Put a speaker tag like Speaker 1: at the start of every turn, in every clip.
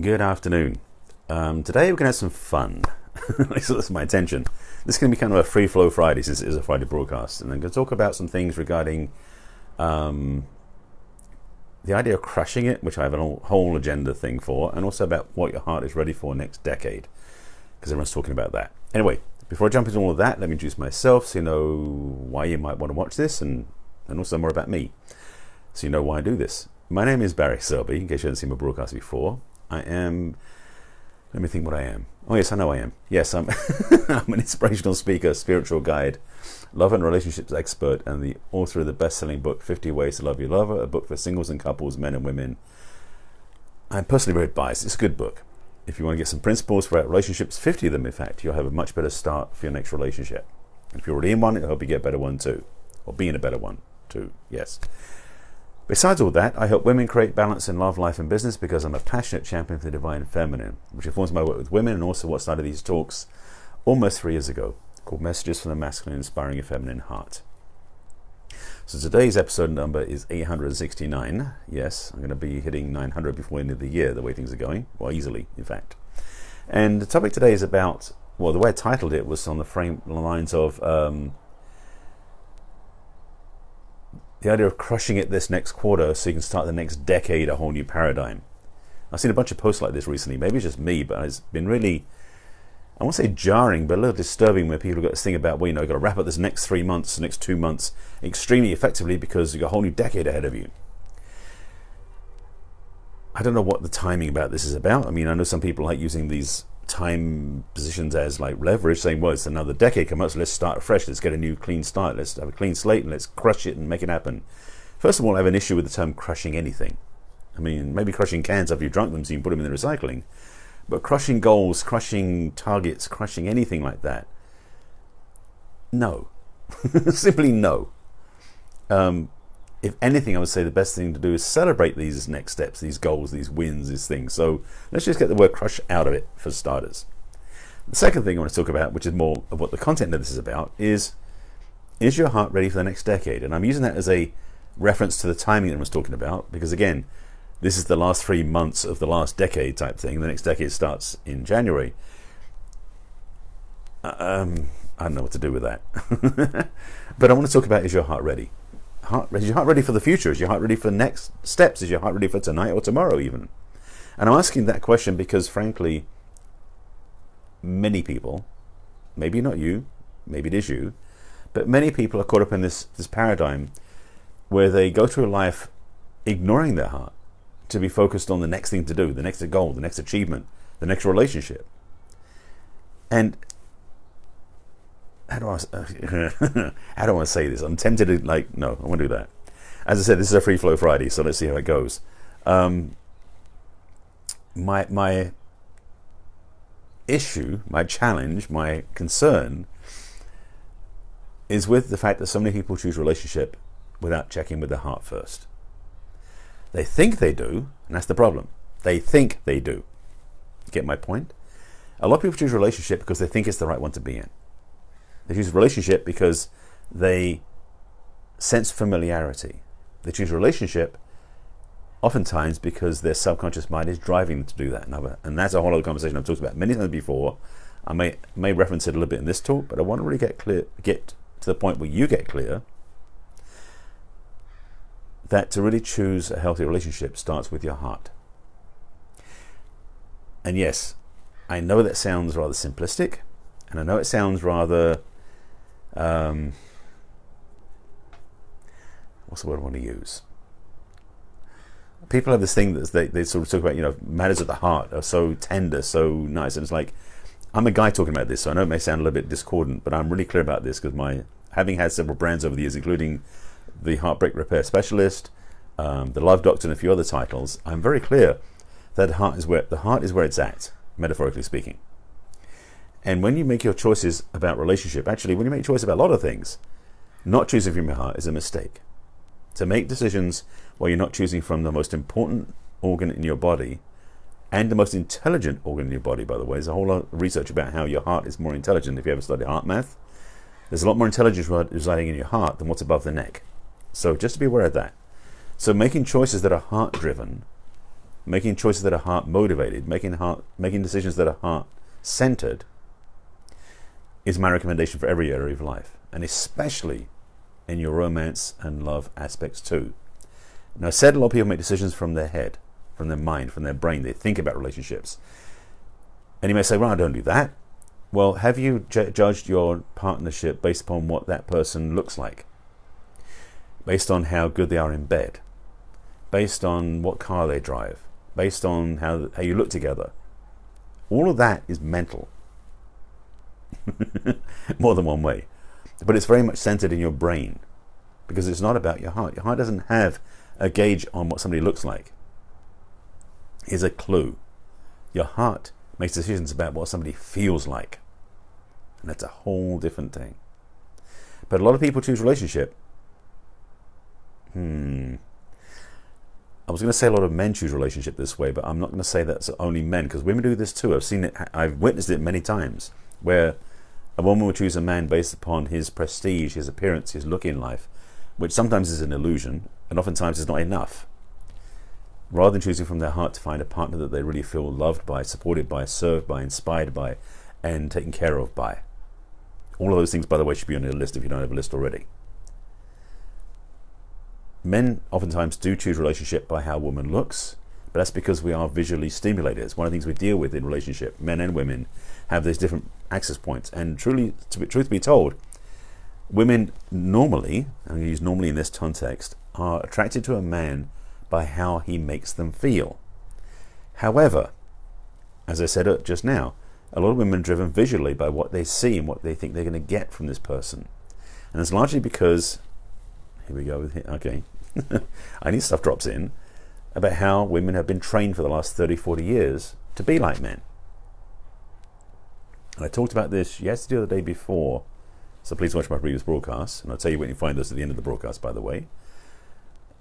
Speaker 1: Good afternoon. Um, today we're going to have some fun. that's my intention. This is going to be kind of a free flow Friday since it is a Friday broadcast. And I'm going to talk about some things regarding um, the idea of crushing it, which I have a whole agenda thing for, and also about what your heart is ready for next decade, because everyone's talking about that. Anyway, before I jump into all of that, let me introduce myself so you know why you might want to watch this and, and also more about me so you know why I do this. My name is Barry Selby, in case you haven't seen my broadcast before. I am. Let me think what I am. Oh, yes, I know I am. Yes, I'm, I'm an inspirational speaker, spiritual guide, love and relationships expert, and the author of the best selling book, 50 Ways to Love Your Lover, a book for singles and couples, men and women. I'm personally very biased. It's a good book. If you want to get some principles for relationships, 50 of them, in fact, you'll have a much better start for your next relationship. If you're already in one, it'll help you get a better one too, or be in a better one too. Yes. Besides all that, I help women create balance in love, life, and business because I'm a passionate champion for the divine feminine, which informs my work with women and also what started these talks almost three years ago, called Messages from the Masculine Inspiring a Feminine Heart. So today's episode number is 869. Yes, I'm going to be hitting 900 before the end of the year, the way things are going. Well, easily, in fact. And the topic today is about, well, the way I titled it was on the frame lines of um, the idea of crushing it this next quarter so you can start the next decade a whole new paradigm. I've seen a bunch of posts like this recently. Maybe it's just me, but it's been really, I won't say jarring, but a little disturbing where people have got this thing about, well, you know, you've got to wrap up this next three months, next two months extremely effectively because you've got a whole new decade ahead of you. I don't know what the timing about this is about. I mean, I know some people like using these time positions as like leverage, saying, well, it's another decade come up, so let's start fresh, let's get a new clean start, let's have a clean slate and let's crush it and make it happen. First of all, I have an issue with the term crushing anything. I mean, maybe crushing cans after you've drunk them so you can put them in the recycling, but crushing goals, crushing targets, crushing anything like that, no. Simply no. Um, if anything, I would say the best thing to do is celebrate these next steps, these goals, these wins, these things. So let's just get the word crush out of it for starters. The second thing I want to talk about, which is more of what the content of this is about, is is your heart ready for the next decade? And I'm using that as a reference to the timing that I was talking about, because again, this is the last three months of the last decade type thing. The next decade starts in January. Um, I don't know what to do with that. but I want to talk about is your heart ready? Heart, is your heart ready for the future? Is your heart ready for the next steps? Is your heart ready for tonight or tomorrow even? And I'm asking that question because, frankly, many people, maybe not you, maybe it is you, but many people are caught up in this, this paradigm where they go through a life ignoring their heart to be focused on the next thing to do, the next goal, the next achievement, the next relationship. And how do I how do I want to say this? I'm tempted to like no, I won't do that. As I said, this is a free flow Friday, so let's see how it goes. Um, my my issue, my challenge, my concern is with the fact that so many people choose relationship without checking with their heart first. They think they do, and that's the problem. They think they do. Get my point? A lot of people choose relationship because they think it's the right one to be in. They choose relationship because they sense familiarity. They choose relationship oftentimes because their subconscious mind is driving them to do that. And that's a whole other conversation I've talked about many times before. I may may reference it a little bit in this talk, but I want to really get clear, get to the point where you get clear that to really choose a healthy relationship starts with your heart. And yes, I know that sounds rather simplistic, and I know it sounds rather um, what's the word I want to use? People have this thing that they, they sort of talk about, you know, matters of the heart are so tender, so nice. And it's like, I'm a guy talking about this, so I know it may sound a little bit discordant, but I'm really clear about this because my having had several brands over the years, including the Heartbreak Repair Specialist, um, the Love Doctor, and a few other titles, I'm very clear that heart is where the heart is where it's at, metaphorically speaking. And when you make your choices about relationship, actually, when you make choices about a lot of things, not choosing from your heart is a mistake. To make decisions where you're not choosing from the most important organ in your body and the most intelligent organ in your body, by the way, there's a whole lot of research about how your heart is more intelligent. If you ever study HeartMath, there's a lot more intelligence residing in your heart than what's above the neck. So just to be aware of that. So making choices that are heart driven making choices that are heart motivated, making heart, making decisions that are heart centered, is my recommendation for every area of life, and especially in your romance and love aspects too. Now, I said a lot of people make decisions from their head, from their mind, from their brain. They think about relationships. And you may say, well, I don't do that. Well, have you ju- judged your partnership based upon what that person looks like? Based on how good they are in bed? Based on what car they drive? Based on how, how you look together? All of that is mental. More than one way. But it's very much centered in your brain because it's not about your heart. Your heart doesn't have a gauge on what somebody looks like. Here's a clue your heart makes decisions about what somebody feels like. And that's a whole different thing. But a lot of people choose relationship. Hmm. I was going to say a lot of men choose relationship this way, but I'm not going to say that's only men because women do this too. I've seen it, I've witnessed it many times where a woman will choose a man based upon his prestige, his appearance, his look in life, which sometimes is an illusion and oftentimes is not enough. Rather than choosing from their heart to find a partner that they really feel loved by, supported by, served by, inspired by, and taken care of by. All of those things, by the way, should be on your list if you don't have a list already. Men oftentimes do choose relationship by how a woman looks, but that's because we are visually stimulated. It's one of the things we deal with in relationship. Men and women have these different access points, and truly, to be, truth be told, women normally, I'm use normally in this context, are attracted to a man by how he makes them feel. However, as I said uh, just now, a lot of women are driven visually by what they see and what they think they're going to get from this person. And it's largely because, here we go, okay, I need stuff drops in, about how women have been trained for the last 30, 40 years to be like men. And I talked about this yesterday or the day before, so please watch my previous broadcast, and I'll tell you when you find those at the end of the broadcast, by the way,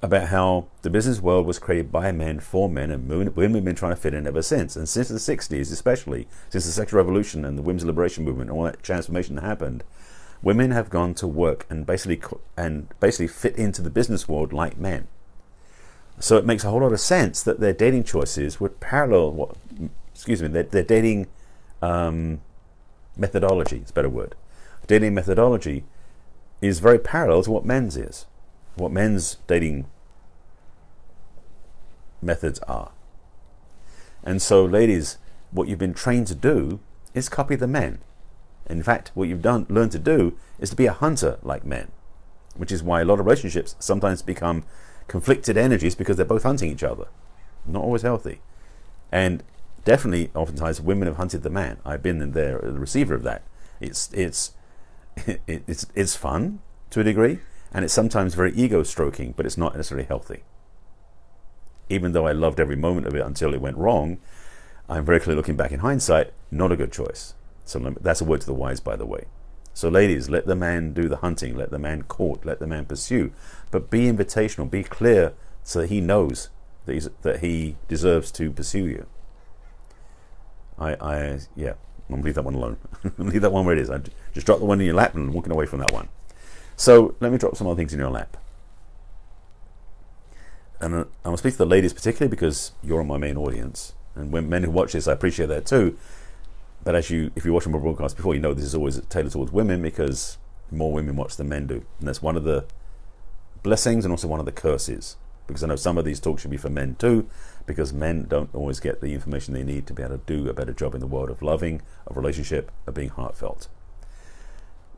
Speaker 1: about how the business world was created by men for men, and women have been trying to fit in ever since. And since the 60s, especially, since the sexual revolution and the women's liberation movement, and all that transformation that happened, women have gone to work and basically and basically fit into the business world like men. So it makes a whole lot of sense that their dating choices would parallel what, excuse me, their, their dating um, methodology, it's a better word. Dating methodology is very parallel to what men's is, what men's dating methods are. And so, ladies, what you've been trained to do is copy the men. In fact, what you've done learned to do is to be a hunter like men, which is why a lot of relationships sometimes become conflicted energies because they're both hunting each other. Not always healthy. And definitely, oftentimes, women have hunted the man. I've been there, the receiver of that. It's it's it's it's fun to a degree, and it's sometimes very ego stroking, but it's not necessarily healthy. Even though I loved every moment of it until it went wrong, I'm very clearly looking back in hindsight, not a good choice. So that's a word to the wise, by the way. So, ladies, let the man do the hunting, let the man court, let the man pursue, but be invitational, be clear so that he knows that, that he deserves to pursue you. I, I, yeah, I'm gonna leave that one alone. leave that one where it is. I just drop the one in your lap and I'm walking away from that one. So let me drop some other things in your lap. And uh, I'm gonna speak to the ladies particularly because you're my main audience, and when men who watch this, I appreciate that too. But as you, if you watch my broadcast before, you know this is always tailored towards women because more women watch than men do, and that's one of the blessings and also one of the curses. Because I know some of these talks should be for men too, because men don't always get the information they need to be able to do a better job in the world of loving, of relationship, of being heartfelt.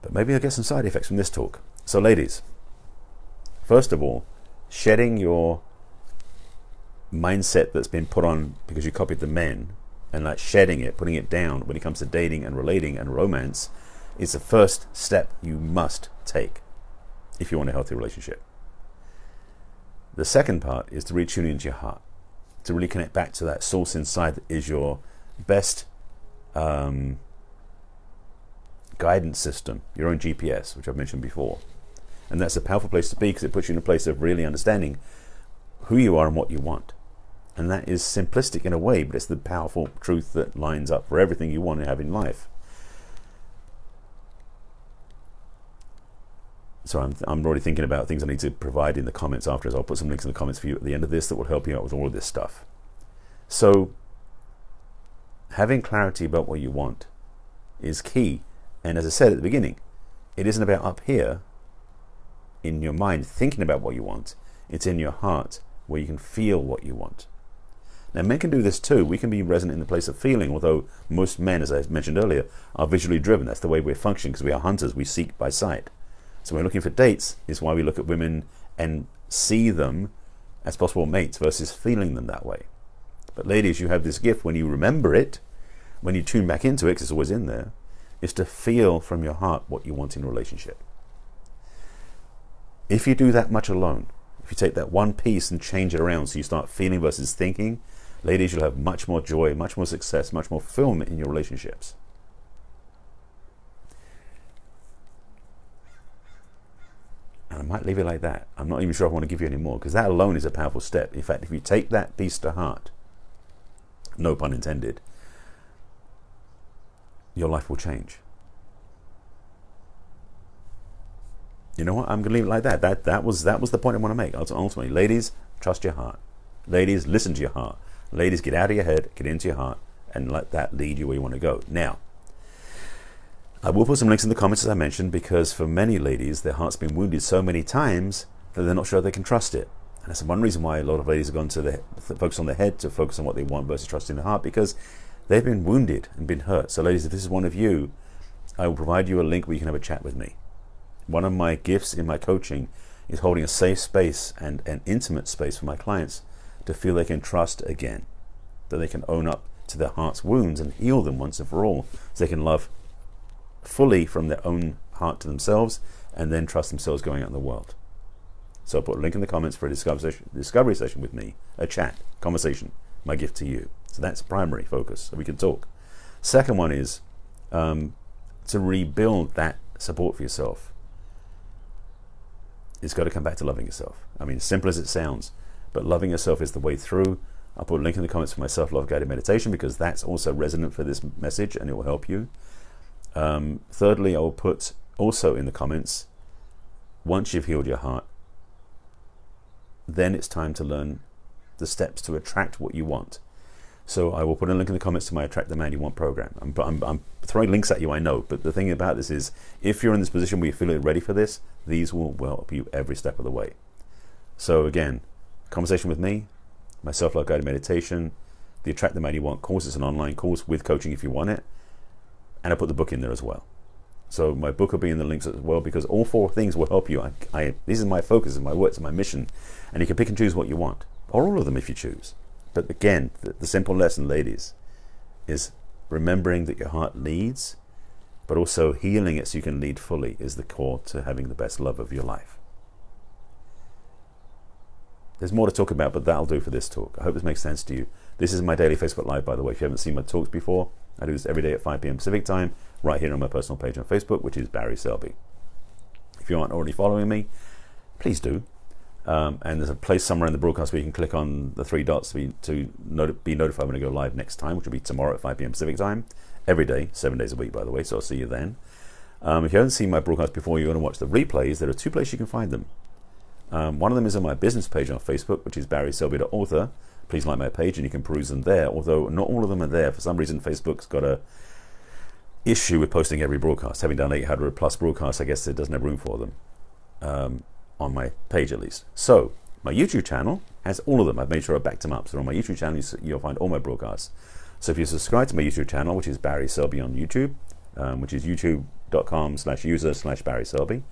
Speaker 1: But maybe I'll get some side effects from this talk. So, ladies, first of all, shedding your mindset that's been put on because you copied the men and like shedding it, putting it down when it comes to dating and relating and romance is the first step you must take if you want a healthy relationship. The second part is to retune into your heart, to really connect back to that source inside that is your best um, guidance system, your own GPS, which I've mentioned before. And that's a powerful place to be because it puts you in a place of really understanding who you are and what you want. And that is simplistic in a way, but it's the powerful truth that lines up for everything you want to have in life. so I'm, I'm already thinking about things I need to provide in the comments after. As I'll put some links in the comments for you at the end of this that will help you out with all of this stuff. So, having clarity about what you want is key. And as I said at the beginning, it isn't about up here in your mind thinking about what you want, it's in your heart where you can feel what you want. Now, men can do this too. We can be resonant in the place of feeling, although most men, as I mentioned earlier, are visually driven. That's the way we're functioning because we are hunters. We seek by sight. So, when we're looking for dates, is why we look at women and see them as possible mates versus feeling them that way. But, ladies, you have this gift when you remember it, when you tune back into it, because it's always in there, is to feel from your heart what you want in a relationship. If you do that much alone, if you take that one piece and change it around so you start feeling versus thinking, ladies, you'll have much more joy, much more success, much more fulfillment in your relationships. And I might leave it like that. I'm not even sure I want to give you any more because that alone is a powerful step. In fact, if you take that piece to heart, no pun intended, your life will change. You know what? I'm going to leave it like that. That that was that was the point I want to make. Ultimately, ladies, trust your heart. Ladies, listen to your heart. Ladies, get out of your head, get into your heart, and let that lead you where you want to go. Now, I will put some links in the comments as I mentioned, because for many ladies, their heart's been wounded so many times that they're not sure they can trust it. And that's one reason why a lot of ladies have gone to the, focus on the head to focus on what they want versus trusting the heart, because they've been wounded and been hurt. So, ladies, if this is one of you, I will provide you a link where you can have a chat with me. One of my gifts in my coaching is holding a safe space and an intimate space for my clients to feel they can trust again, that they can own up to their heart's wounds and heal them once and for all, so they can love fully from their own heart to themselves and then trust themselves going out in the world. So I'll put a link in the comments for a discovery session, with me, a chat, conversation, my gift to you. So that's primary focus, so we can talk. Second one is um, to rebuild that support for yourself. It's got to come back to loving yourself. I mean, simple as it sounds, but loving yourself is the way through. I'll put a link in the comments for my self love guided meditation because that's also resonant for this message and it will help you. Um, thirdly, I will put also in the comments once you've healed your heart, then it's time to learn the steps to attract what you want. So I will put a link in the comments to my Attract the Man You Want program. I'm, I'm, I'm, throwing links at you, I know, but the thing about this is if you're in this position where you feel ready for this, these will help you every step of the way. So again, conversation with me, my self-love guided meditation, the Attract the Man You Want course. It's an online course with coaching if you want it. And I put the book in there as well. So my book will be in the links as well because all four things will help you. I, I, these are my focus, my works, my mission, and you can pick and choose what you want, or all of them if you choose. But again, the, the simple lesson, ladies, is remembering that your heart leads, but also healing it so you can lead fully is the core to having the best love of your life. There's more to talk about, but that'll do for this talk. I hope this makes sense to you. This is my daily Facebook Live, by the way. If you haven't seen my talks before, I do this every day at 5 p.m. Pacific time, right here on my personal page on Facebook, which is Barry Selby. If you aren't already following me, please do. Um, and there's a place somewhere in the broadcast where you can click on the three dots to, be, to not- be notified when I go live next time, which will be tomorrow at 5 p.m. Pacific time, every day, seven days a week, by the way. So I'll see you then. Um, if you haven't seen my broadcast before, you want to watch the replays. There are two places you can find them. Um, one of them is on my business page on Facebook, which is Barry Selby author. Please like my page, and you can peruse them there. Although not all of them are there for some reason. Facebook's got a issue with posting every broadcast. Having done 800 plus broadcasts, I guess it doesn't have room for them. Um, on my page at least. So my YouTube channel has all of them. I've made sure I backed them up. So on my YouTube channel, you'll find all my broadcasts. So if you subscribe to my YouTube channel, which is Barry Selby on YouTube, um, which is youtube.com slash user slash Barry Selby,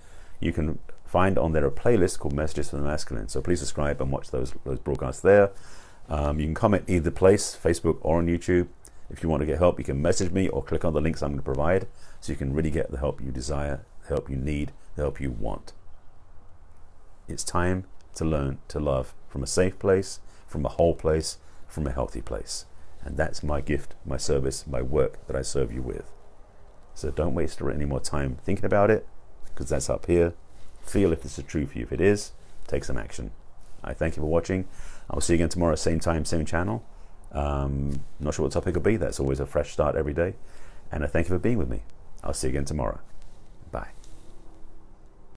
Speaker 1: you can find on there a playlist called Messages from the Masculine. So please subscribe and watch those, those broadcasts there. Um, you can comment either place, Facebook or on YouTube. If you want to get help, you can message me or click on the links I'm going to provide so you can really get the help you desire, the help you need, the help you want. It's time to learn to love from a safe place, from a whole place, from a healthy place. And that's my gift, my service, my work that I serve you with. So don't waste any more time thinking about it, because that's up here. Feel if this is true for you. If it is, take some action. I thank you for watching. I will see you again tomorrow, same time, same channel. Um, not sure what topic will be. That's always a fresh start every day. And I thank you for being with me. I'll see you again tomorrow. Bye.